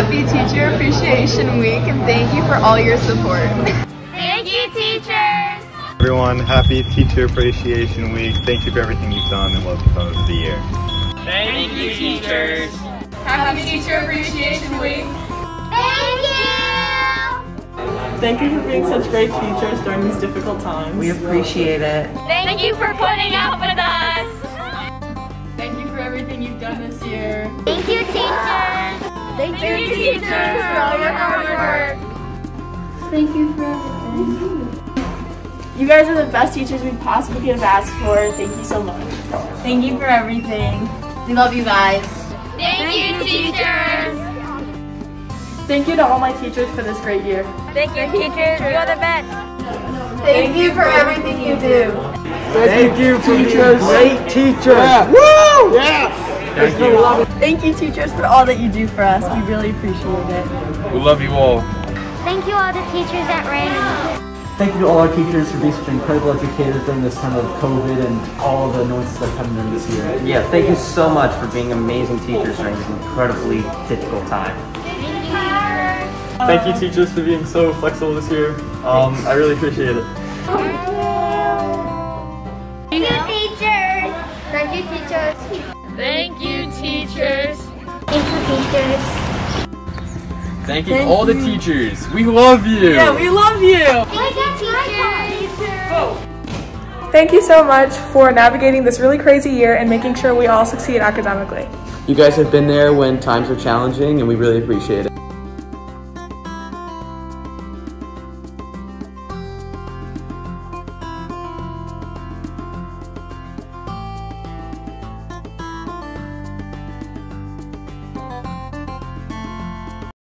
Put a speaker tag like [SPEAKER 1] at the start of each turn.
[SPEAKER 1] Happy Teacher Appreciation Week and thank you for all your support.
[SPEAKER 2] Thank you, teachers!
[SPEAKER 3] Everyone, happy Teacher Appreciation Week. Thank you for everything you've done and welcome to the year.
[SPEAKER 4] Thank you, teachers!
[SPEAKER 1] Happy Teacher Appreciation Week.
[SPEAKER 2] Thank you!
[SPEAKER 5] Thank you for being such great teachers during these difficult times.
[SPEAKER 6] We appreciate it.
[SPEAKER 2] Thank you for putting up with us!
[SPEAKER 1] Thank you for everything you've done this year.
[SPEAKER 2] Thank you, teachers! Thank, you, teachers, for all your hard work!
[SPEAKER 7] Thank you for everything.
[SPEAKER 5] You guys are the best teachers we possibly could have asked for. Thank you so much.
[SPEAKER 1] Thank you for everything.
[SPEAKER 7] We love you guys.
[SPEAKER 2] Thank you, teachers!
[SPEAKER 5] Thank you to all my teachers for this great year.
[SPEAKER 2] Thank you, teachers. You're the best.
[SPEAKER 1] Thank you for everything you do.
[SPEAKER 6] Thank you, teachers. Great teachers.
[SPEAKER 5] Thank you, teachers, for all that you do for us. We really appreciate it.
[SPEAKER 4] We love you all.
[SPEAKER 2] Thank you all the teachers at Ranney.
[SPEAKER 8] Thank you to all our teachers for being such incredible educators during this time of COVID and all the annoyances that come during this year.
[SPEAKER 6] Yeah, thank you so much for being amazing teachers during this incredibly difficult time.
[SPEAKER 4] Thank you, teachers, for being so flexible this year. Um, I really appreciate it.
[SPEAKER 2] Thank you, teachers.
[SPEAKER 7] Thank you,
[SPEAKER 4] all the teachers. We love you.
[SPEAKER 5] Yeah, we love you.
[SPEAKER 2] Thank you, teachers. Oh.
[SPEAKER 5] Thank you so much for navigating this really crazy year and making sure we all succeed academically.
[SPEAKER 9] You guys have been there when times are challenging, and we really appreciate it.